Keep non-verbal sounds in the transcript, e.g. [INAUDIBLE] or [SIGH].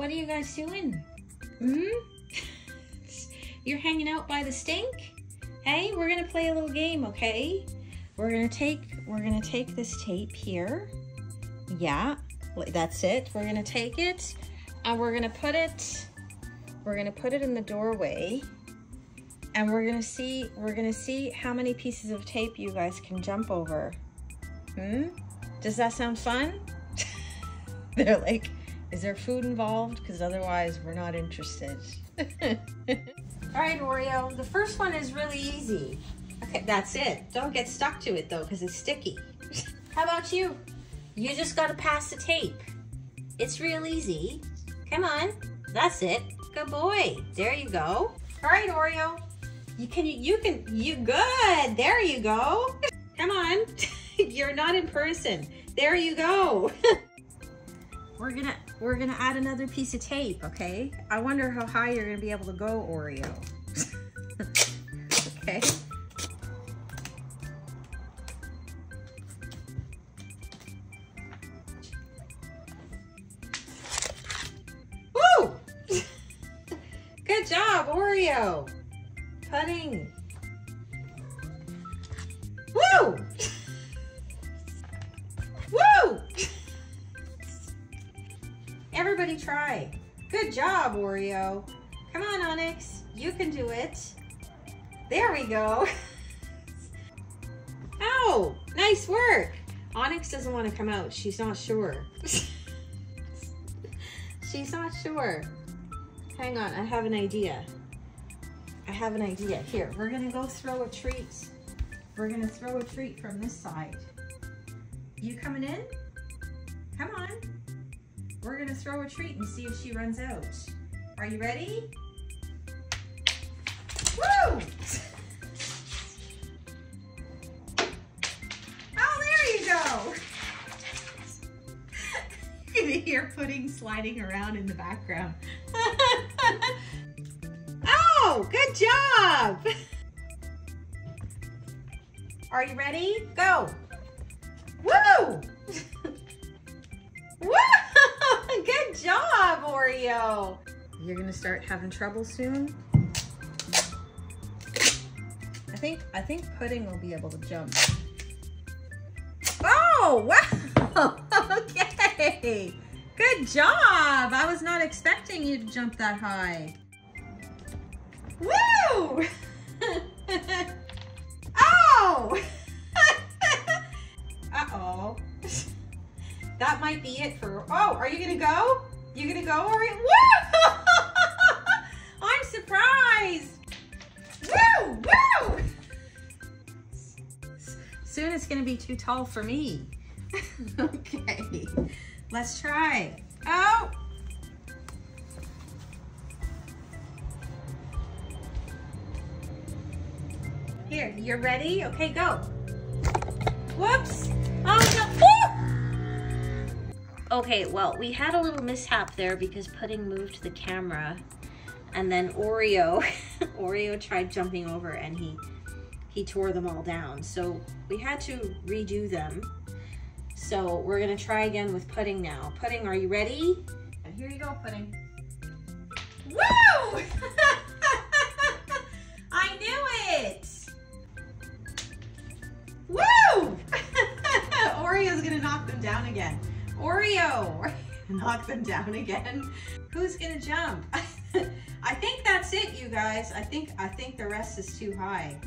What are you guys doing? Hmm? [LAUGHS] You're hanging out by the stink? Hey, we're gonna play a little game, okay? We're gonna take we're gonna take this tape here. Yeah, that's it. We're gonna take it and we're gonna put it we're gonna put it in the doorway and we're gonna see we're gonna see how many pieces of tape you guys can jump over. Hmm? Does that sound fun? [LAUGHS] They're like, is there food involved? Because otherwise we're not interested. [LAUGHS] All right, Oreo, the first one is really easy. Okay, that's it. Don't get stuck to it though, because it's sticky. [LAUGHS] How about you? You just gotta pass the tape. It's real easy. Come on, that's it. Good boy. There you go. All right, Oreo. You can, you can, you good. There you go. [LAUGHS] Come on. You're not in person. There you go. We're gonna we're gonna add another piece of tape, okay? I wonder how high you're gonna be able to go, Oreo. [LAUGHS] okay. Woo! [LAUGHS] Good job, Oreo. Pudding. Woo! [LAUGHS] Woo! Everybody try. Good job, Oreo. Come on, Onyx. You can do it. There we go. [LAUGHS] Oh, nice work. Onyx doesn't want to come out. She's not sure. [LAUGHS] She's not sure. Hang on, I have an idea. I have an idea. Here, we're gonna go throw a treat. We're gonna throw a treat from this side. You coming in? Come on. We're gonna throw a treat and see if she runs out. Are you ready? Woo! [LAUGHS] Oh, there you go. [LAUGHS] you hear pudding sliding around in the background. [LAUGHS] oh, good job. Are you ready? Go. Woo! Woo! Good job, Oreo. You're gonna start having trouble soon. I think I think pudding will be able to jump. Oh wow! [LAUGHS] okay. Good job. I was not expecting you to jump that high. Woo! [LAUGHS] oh! [LAUGHS] Uh-oh. That might be it for, oh, are you gonna go? You gonna go, or Woo! [LAUGHS] I'm surprised. Woo, woo! Soon it's gonna be too tall for me. [LAUGHS] okay, let's try. Oh! Here, you're ready? Okay, go. Whoops. Oh, no. Okay, well, we had a little mishap there because Pudding moved the camera. And then Oreo, [LAUGHS] Oreo tried jumping over and he he tore them all down. So we had to redo them. So we're gonna try again with Pudding now. Pudding, are you ready? And here you go, Pudding. Woo! [LAUGHS] Oreo, [LAUGHS] knock them down again. Who's gonna jump? [LAUGHS] I think that's it, you guys. I think I think the rest is too high.